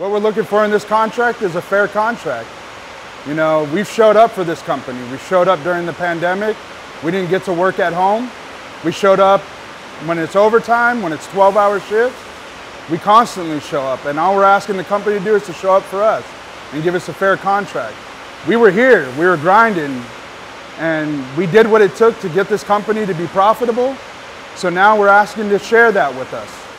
What we're looking for in this contract is a fair contract. You know, we've showed up for this company. We showed up during the pandemic. We didn't get to work at home. We showed up when it's overtime, when it's 12 hour shifts. We constantly show up. And all we're asking the company to do is to show up for us and give us a fair contract. We were here, we were grinding, and we did what it took to get this company to be profitable. So now we're asking to share that with us.